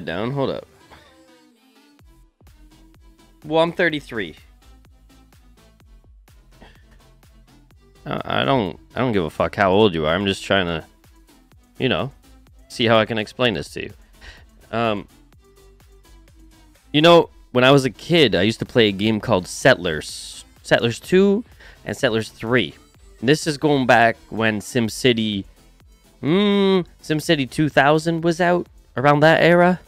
down. Hold up. Well, I'm 33. Uh, I don't. I don't give a fuck how old you are. I'm just trying to, you know, see how I can explain this to you. Um, you know, when I was a kid, I used to play a game called Settlers, Settlers 2, and Settlers 3. This is going back when SimCity, hmm, SimCity 2000 was out around that era.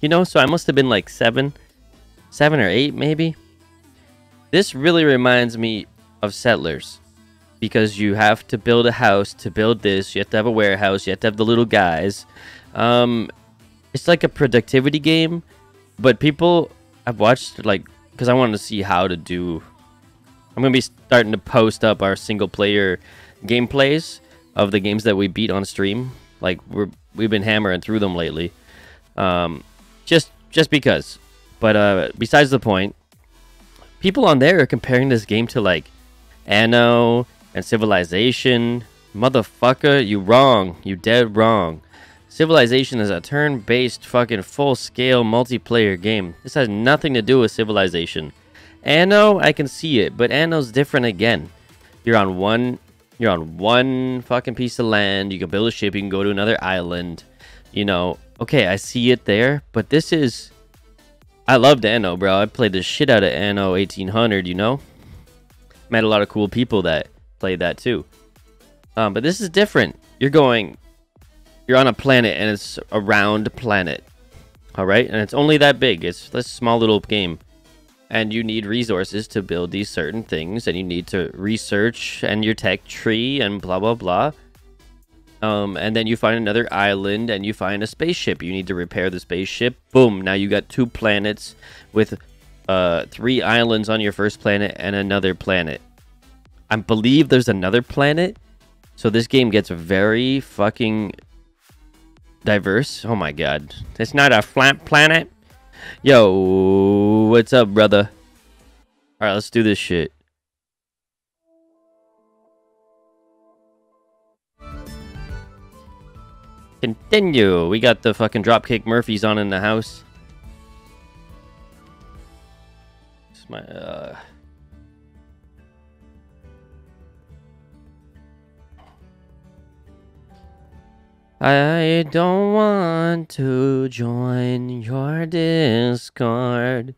You know, so I must have been like seven, seven or eight maybe. This really reminds me of Settlers because you have to build a house to build this. You have to have a warehouse. You have to have the little guys. Um, it's like a productivity game, but people I've watched like because I wanted to see how to do. I'm gonna be starting to post up our single player gameplays of the games that we beat on stream. Like we're we've been hammering through them lately. Um, just just because. But uh, besides the point, people on there are comparing this game to like Anno and Civilization. Motherfucker, you wrong. You dead wrong. Civilization is a turn-based fucking full-scale multiplayer game. This has nothing to do with Civilization. Anno, I can see it, but Anno's different again. You're on one you're on one fucking piece of land. You can build a ship, you can go to another island. You know, okay, I see it there, but this is I loved Anno, bro. I played the shit out of Anno 1800, you know? Met a lot of cool people that played that too. Um, but this is different. You're going, you're on a planet and it's a round planet. All right. And it's only that big. It's this small little game. And you need resources to build these certain things. And you need to research and your tech tree and blah, blah, blah. Um, and then you find another island and you find a spaceship. You need to repair the spaceship. Boom. Now you got two planets with uh, three islands on your first planet and another planet. I believe there's another planet. So this game gets very fucking diverse. Oh my god. It's not a flat planet. Yo, what's up, brother? Alright, let's do this shit. Continue. We got the fucking Dropkick Murphys on in the house. It's my, uh... I don't want to join your Discord.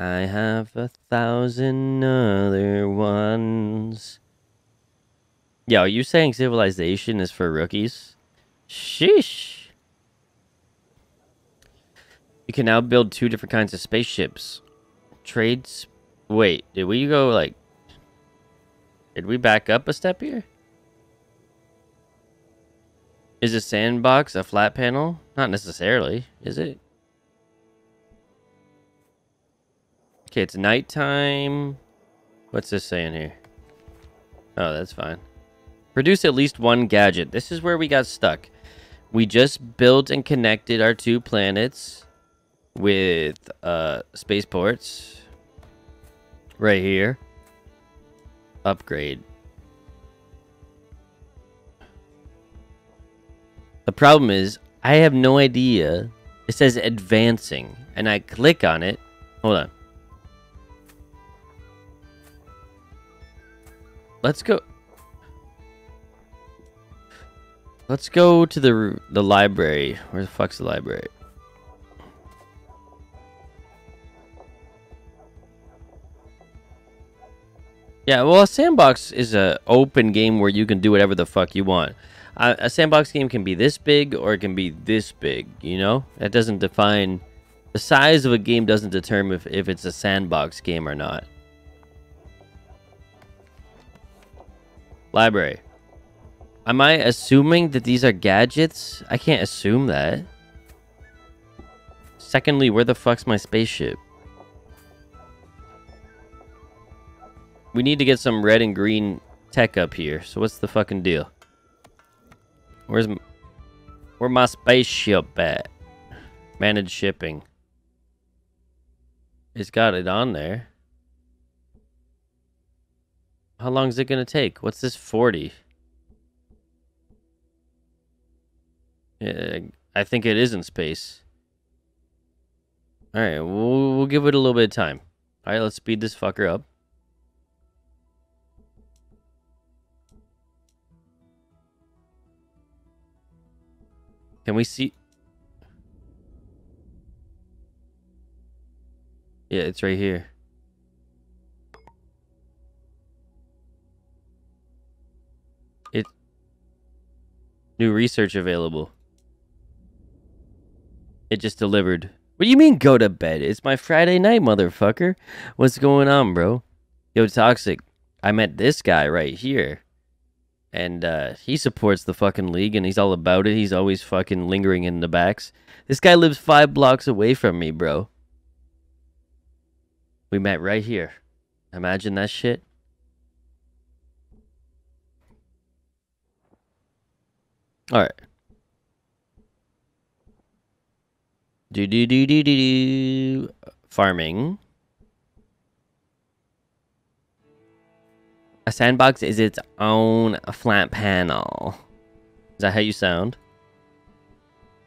I have a thousand other ones. Yo, you saying Civilization is for rookies? Sheesh. You can now build two different kinds of spaceships. Trades. Wait, did we go like. Did we back up a step here? Is a sandbox a flat panel? Not necessarily, is it? Okay, it's nighttime. What's this saying here? Oh, that's fine. Produce at least one gadget. This is where we got stuck. We just built and connected our two planets with uh, spaceports. Right here. Upgrade. Problem is, I have no idea. It says advancing, and I click on it. Hold on. Let's go. Let's go to the the library. Where the fuck's the library? Yeah, well, a sandbox is a open game where you can do whatever the fuck you want. A sandbox game can be this big or it can be this big, you know? That doesn't define... The size of a game doesn't determine if, if it's a sandbox game or not. Library. Am I assuming that these are gadgets? I can't assume that. Secondly, where the fuck's my spaceship? We need to get some red and green tech up here. So what's the fucking deal? Where's where my spaceship at? Manage shipping. It's got it on there. How long is it gonna take? What's this 40? Yeah, I think it is in space. All right, we'll, we'll give it a little bit of time. All right, let's speed this fucker up. Can we see? Yeah, it's right here. It new research available. It just delivered. What do you mean go to bed? It's my Friday night, motherfucker. What's going on, bro? Yo, Toxic. I met this guy right here. And uh, he supports the fucking league and he's all about it. He's always fucking lingering in the backs. This guy lives five blocks away from me, bro. We met right here. Imagine that shit. All right. Do do do do do do. Farming. A sandbox is its own flat panel. Is that how you sound?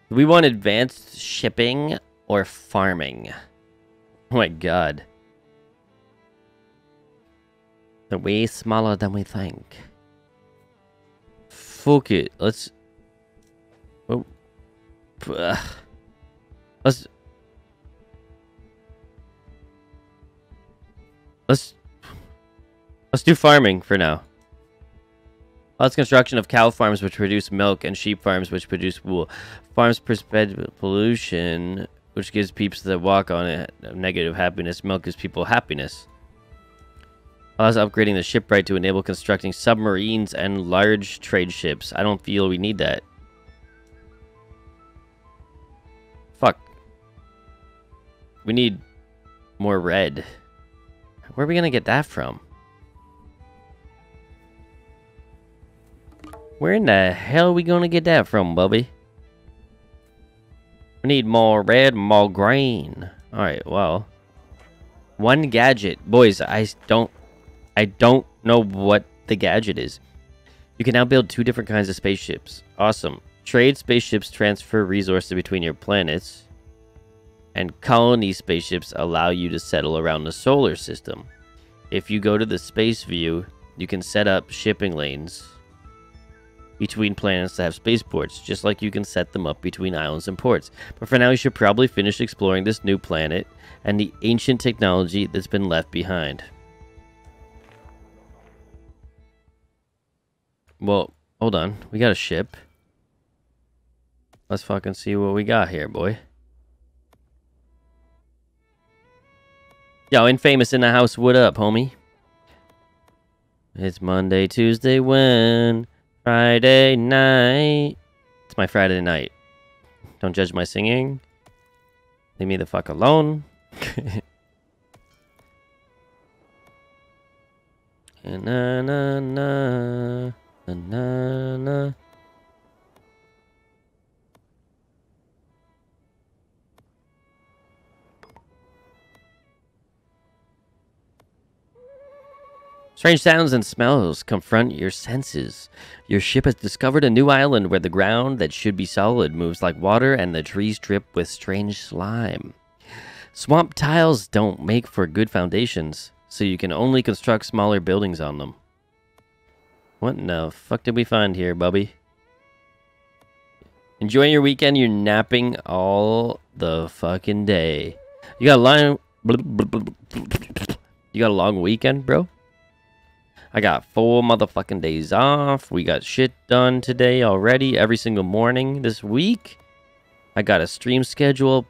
Do we want advanced shipping or farming? Oh my god. They're way smaller than we think. Fuck it. Let's... Oh. Let's... Let's... Let's do farming for now. Let's construction of cow farms which produce milk and sheep farms which produce wool. Farms spread pollution which gives peeps that walk on it negative happiness. Milk gives people happiness. Allows upgrading the shipwright to enable constructing submarines and large trade ships. I don't feel we need that. Fuck. We need more red. Where are we gonna get that from? Where in the hell are we gonna get that from, Bubby? We need more red, more green. Alright, well. One gadget. Boys, I don't I don't know what the gadget is. You can now build two different kinds of spaceships. Awesome. Trade spaceships transfer resources between your planets. And colony spaceships allow you to settle around the solar system. If you go to the space view, you can set up shipping lanes between planets that have spaceports, just like you can set them up between islands and ports. But for now, you should probably finish exploring this new planet and the ancient technology that's been left behind. Well, hold on. We got a ship. Let's fucking see what we got here, boy. Yo, Infamous in the house, what up, homie? It's Monday, Tuesday, when? Friday night. It's my Friday night. Don't judge my singing. Leave me the fuck alone. na na na na na na. Strange sounds and smells confront your senses. Your ship has discovered a new island where the ground that should be solid moves like water and the trees drip with strange slime. Swamp tiles don't make for good foundations, so you can only construct smaller buildings on them. What in the fuck did we find here, Bubby? Enjoying your weekend, you're napping all the fucking day. You got a long... You got a long weekend, bro? I got four motherfucking days off. We got shit done today already, every single morning this week. I got a stream schedule,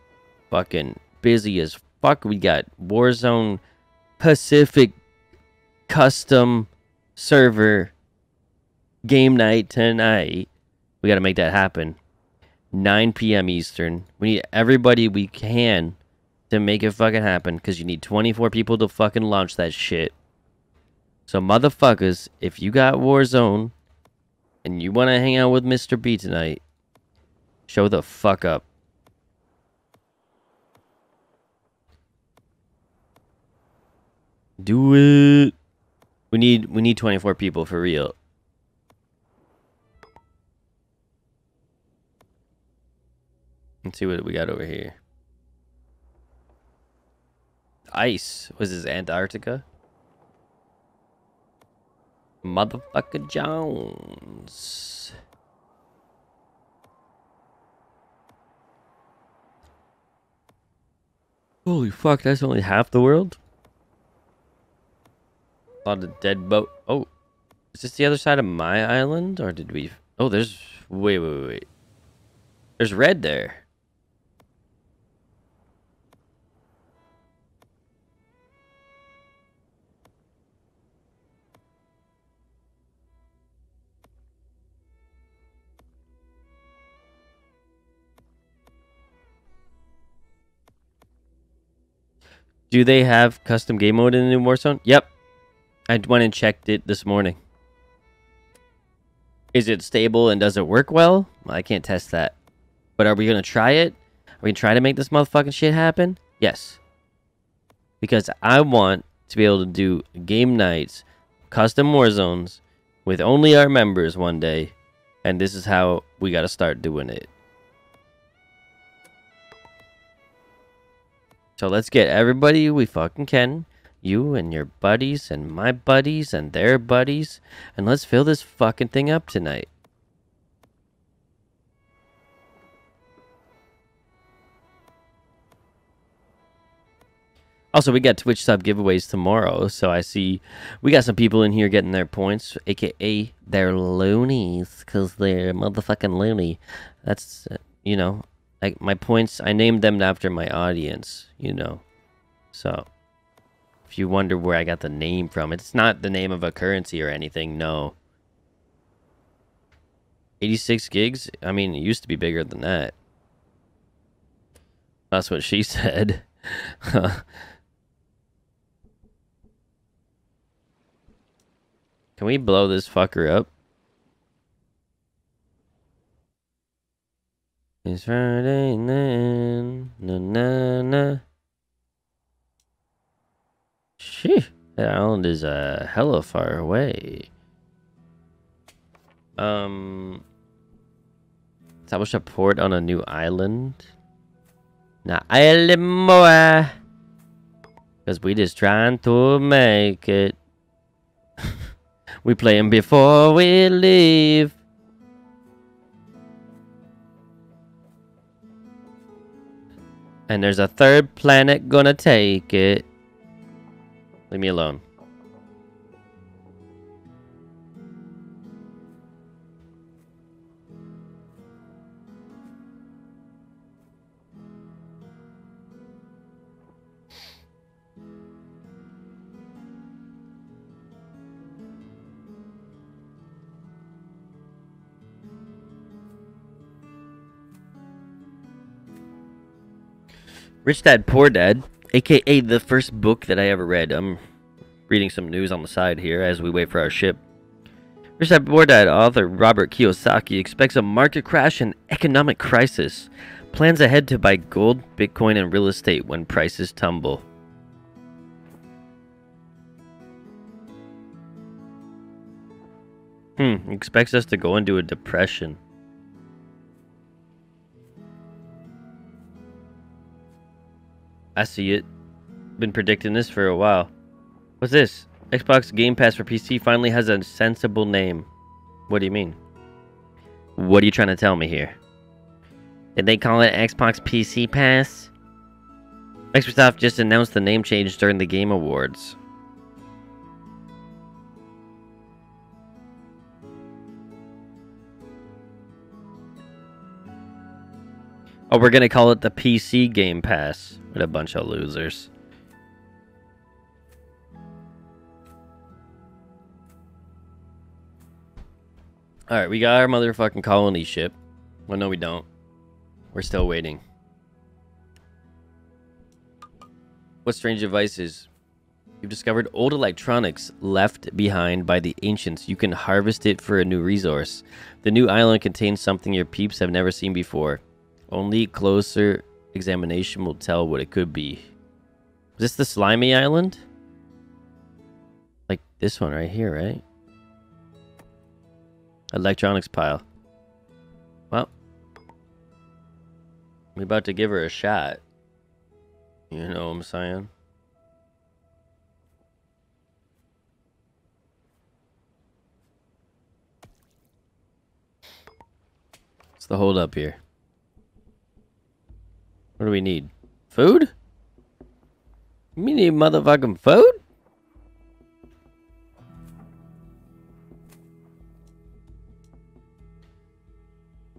fucking busy as fuck. We got Warzone Pacific custom server game night tonight. We got to make that happen. 9 p.m. Eastern. We need everybody we can to make it fucking happen because you need 24 people to fucking launch that shit. So, motherfuckers, if you got Warzone and you want to hang out with Mr. B tonight, show the fuck up. Do it. We need we need 24 people for real. Let's see what we got over here. ice. Was this Antarctica? Motherfucker Jones. Holy fuck, that's only half the world? A lot of dead boat. Oh, is this the other side of my island? Or did we... Oh, there's... Wait, wait, wait. There's red there. Do they have custom game mode in the new Warzone? Yep. I went and checked it this morning. Is it stable and does it work well? well I can't test that. But are we going to try it? Are we going to try to make this motherfucking shit happen? Yes. Because I want to be able to do game nights, custom war zones with only our members one day. And this is how we got to start doing it. So let's get everybody we fucking can. You and your buddies and my buddies and their buddies. And let's fill this fucking thing up tonight. Also, we got Twitch sub giveaways tomorrow, so I see we got some people in here getting their points, aka they're loonies, because they're motherfucking loony. That's, uh, you know, like my points i named them after my audience you know? So if you wonder where i got the name from it's not the name of a currency or anything no. 86 gigs? I mean it used to be bigger than that. That's what she said. Can we blow this fucker up It's Friday then. Na na na. Sheesh. That island is uh, hella far away. Um. Establish a port on a new island. Nah, island more. Because we just trying to make it. we playing before we leave. And there's a third planet gonna take it. Leave me alone. Rich Dad Poor Dad, aka the first book that I ever read. I'm reading some news on the side here as we wait for our ship. Rich Dad Poor Dad author Robert Kiyosaki expects a market crash and economic crisis. Plans ahead to buy gold, Bitcoin, and real estate when prices tumble. Hmm, expects us to go into a depression. I see it. Been predicting this for a while. What's this? Xbox Game Pass for PC finally has a sensible name. What do you mean? What are you trying to tell me here? Did they call it Xbox PC Pass? Microsoft just announced the name change during the Game Awards. Oh, we're gonna call it the PC Game Pass. What a bunch of losers. Alright, we got our motherfucking colony ship. Well, no, we don't. We're still waiting. What strange devices? You've discovered old electronics left behind by the ancients. You can harvest it for a new resource. The new island contains something your peeps have never seen before. Only closer examination will tell what it could be. Is this the slimy island? Like this one right here, right? Electronics pile. Well, we're about to give her a shot. You know what I'm saying? What's the hold up here? What do we need? Food? We need motherfucking food?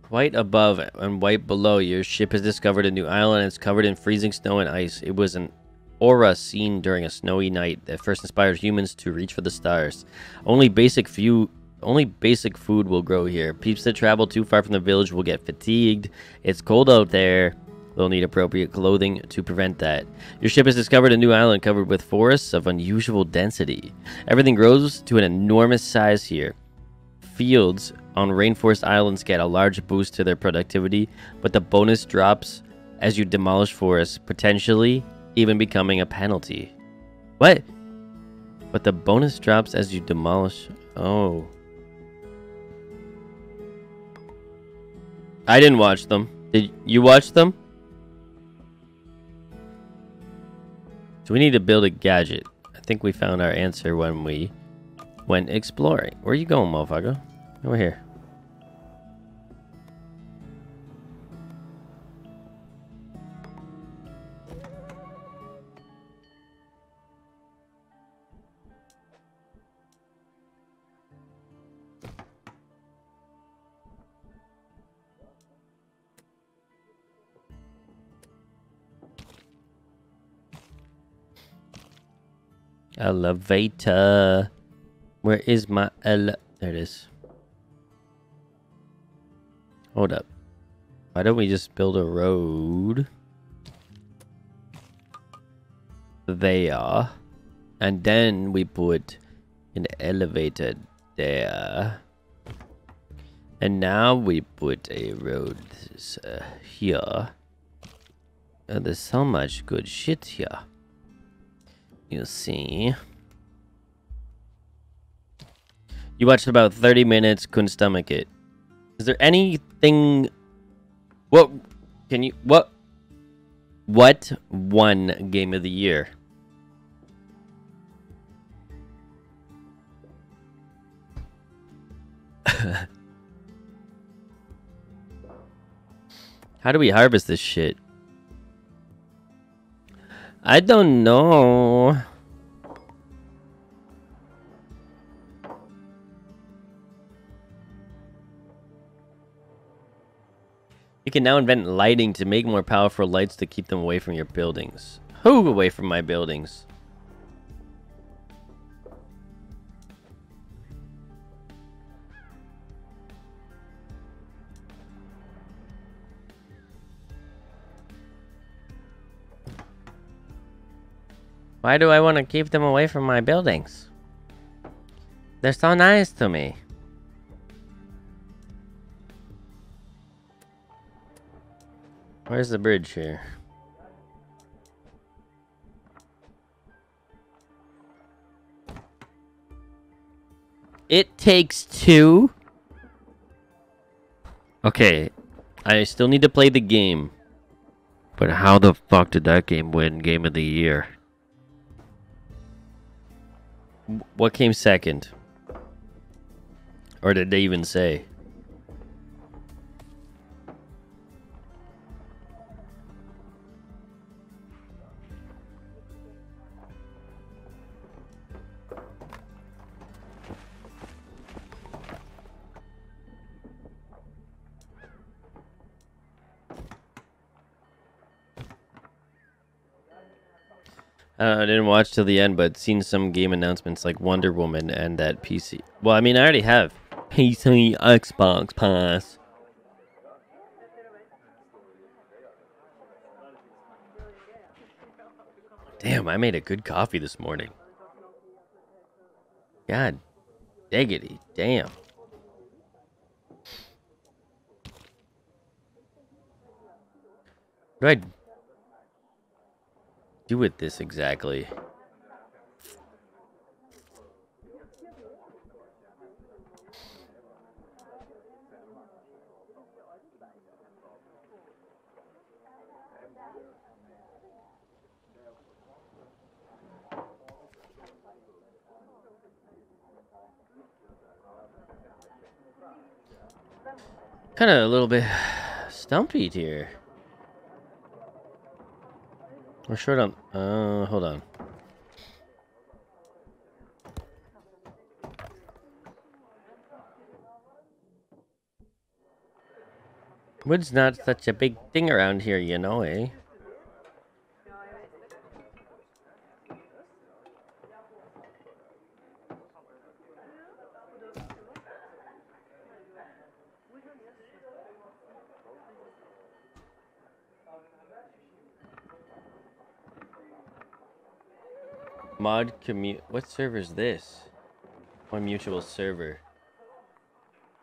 Quite above and right below, your ship has discovered a new island. It's covered in freezing snow and ice. It was an aura seen during a snowy night that first inspired humans to reach for the stars. Only basic few only basic food will grow here. Peeps that travel too far from the village will get fatigued. It's cold out there. They'll need appropriate clothing to prevent that. Your ship has discovered a new island covered with forests of unusual density. Everything grows to an enormous size here. Fields on Rainforest Islands get a large boost to their productivity, but the bonus drops as you demolish forests, potentially even becoming a penalty. What? But the bonus drops as you demolish. Oh. I didn't watch them. Did you watch them? We need to build a gadget. I think we found our answer when we went exploring. Where you going, motherfucker? Over here. Elevator. Where is my ele- There it is. Hold up. Why don't we just build a road? There. And then we put an elevator there. And now we put a road uh, here. Uh, there's so much good shit here. You see. You watched about 30 minutes, couldn't stomach it. Is there anything... What... Can you... What... What won Game of the Year? How do we harvest this shit? I don't know. You can now invent lighting to make more powerful lights to keep them away from your buildings. Who away from my buildings? Why do I want to keep them away from my buildings? They're so nice to me. Where's the bridge here? It takes two. Okay, I still need to play the game. But how the fuck did that game win Game of the Year? What came second? Or did they even say? Uh, I didn't watch till the end, but seen some game announcements like Wonder Woman and that PC. Well, I mean, I already have PC Xbox Pass. Damn, I made a good coffee this morning. God diggity, damn. Do I do with this exactly? Kind of a little bit stumpy here. We're short on. Uh, hold on. Wood's not such a big thing around here, you know, eh? Mod. What server is this? One mutual server.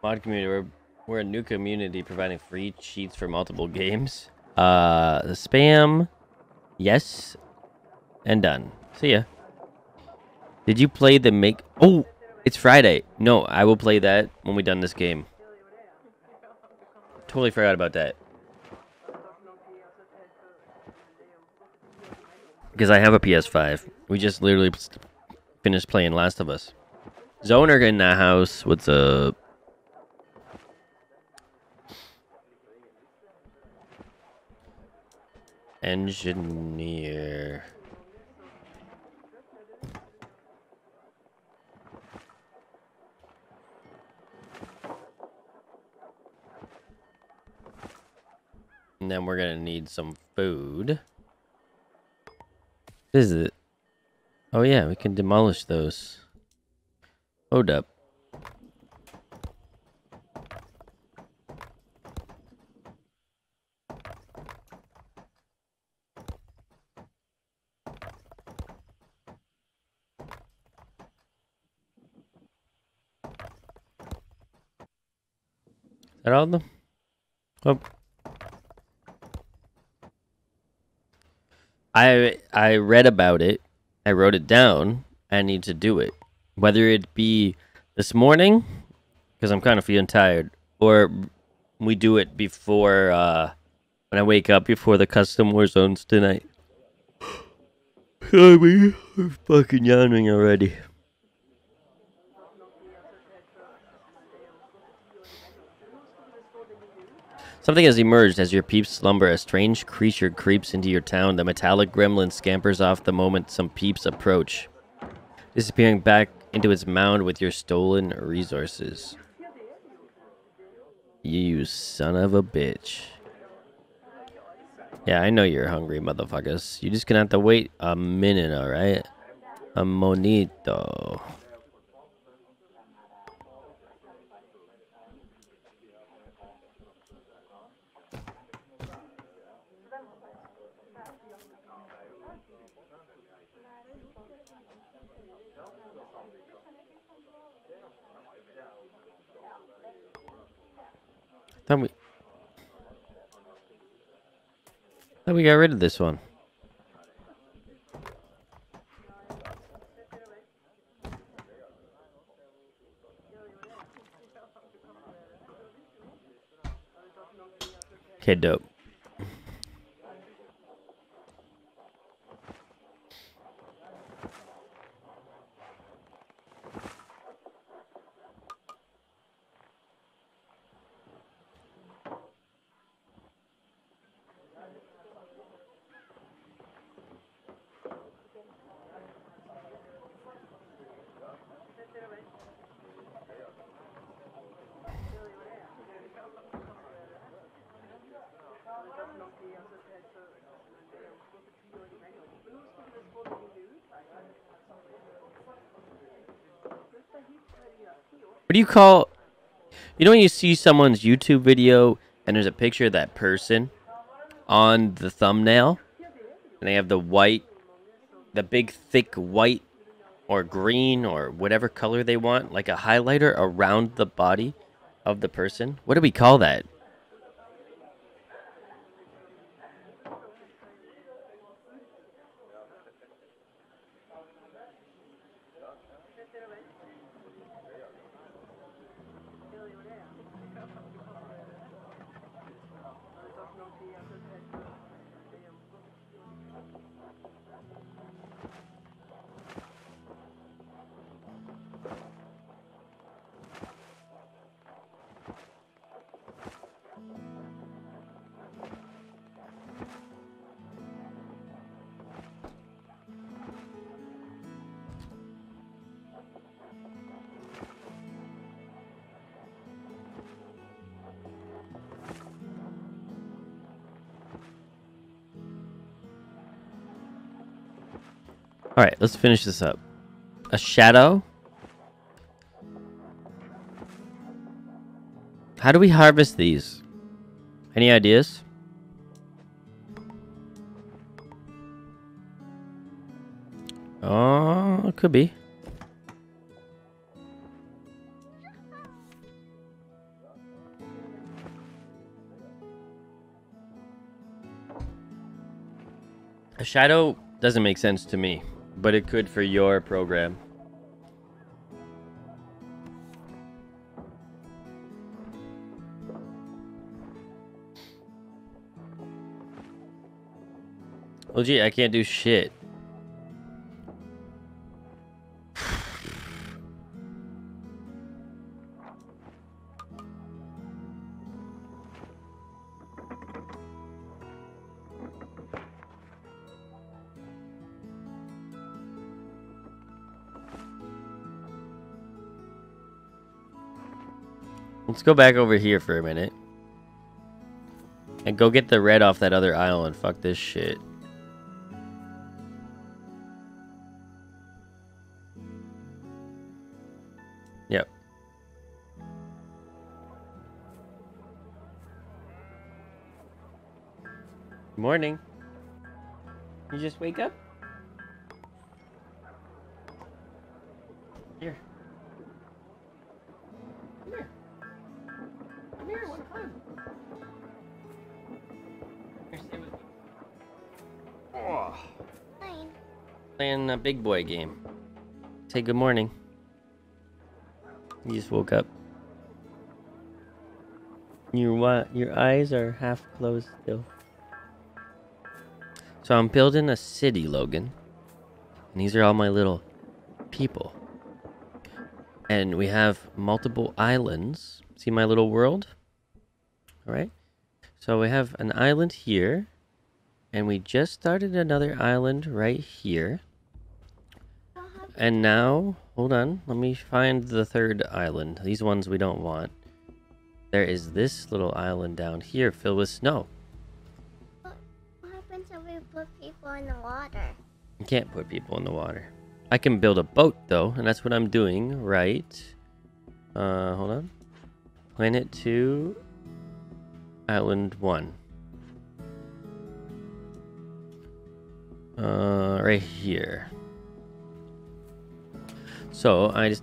Mod community. We're, we're a new community providing free cheats for multiple games. Uh, the spam. Yes. And done. See ya. Did you play the make? Oh, it's Friday. No, I will play that when we done this game. Totally forgot about that. Because I have a PS5. We just literally finished playing Last of Us. Zoner in the house. What's up? Engineer. And then we're gonna need some food. Is it? Oh yeah, we can demolish those. Hold up. Is that all of them? Oh. I I read about it. I wrote it down. I need to do it. Whether it be this morning, because I'm kind of feeling tired, or we do it before uh, when I wake up before the custom war zones tonight. I'm fucking yawning already. Something has emerged as your peeps slumber. A strange creature creeps into your town. The metallic gremlin scampers off the moment some peeps approach, disappearing back into its mound with your stolen resources. You son of a bitch. Yeah, I know you're hungry, motherfuckers. You just gonna have to wait a minute, alright? A monito. Thought we... Thought we got rid of this one. Okay, dope. What do you call? You know when you see someone's YouTube video and there's a picture of that person on the thumbnail, and they have the white, the big thick white or green or whatever color they want, like a highlighter around the body of the person. What do we call that? Alright, let's finish this up. A shadow? How do we harvest these? Any ideas? Oh, it could be. A shadow doesn't make sense to me, but it could for your program. Oh gee, I can't do shit. Let's go back over here for a minute. And go get the red off that other island. Fuck this shit. Yep. Morning. You just wake up? Big boy game. Say good morning. You just woke up. Your what? Your eyes are half closed still. So I'm building a city, Logan. And these are all my little people. And we have multiple islands. See my little world? Alright. So we have an island here. And we just started another island right here. And now, hold on, let me find the third island. These ones we don't want. There is this little island down here filled with snow. what happens if we put people in the water? You can't put people in the water. I can build a boat though, and that's what I'm doing, right? Uh, hold on. Planet 2, Island 1. Uh, right here. So I just need